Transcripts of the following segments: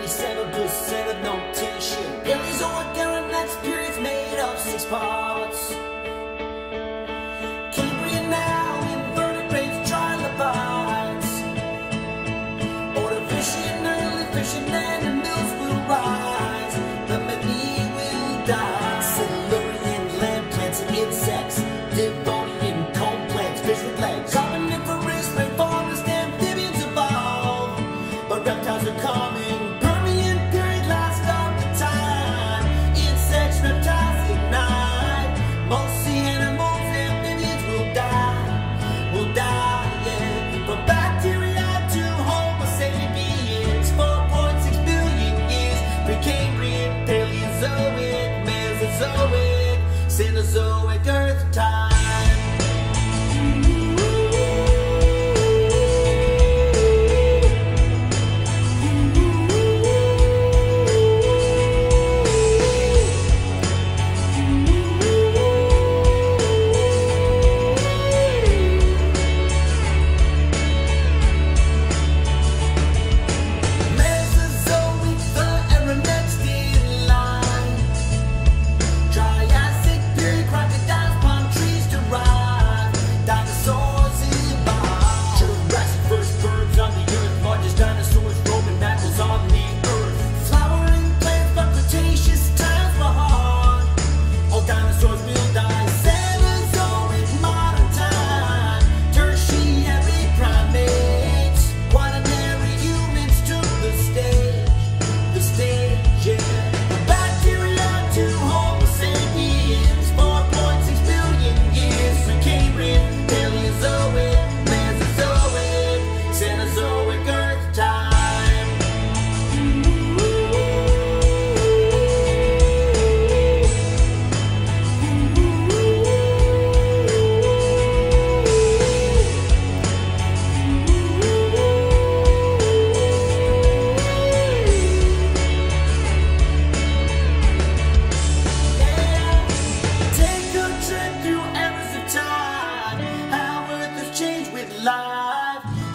87% of notation. Paleozoic and that's periods made of six parts. Now, trilobites. Ordovician, early fission, and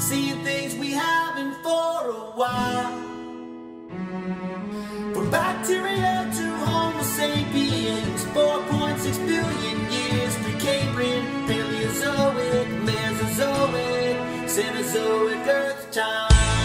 Seeing things we haven't for a while. From bacteria to homo sapiens 4.6 billion years Precambrian, Paleozoic, Mesozoic Cenozoic Earth time.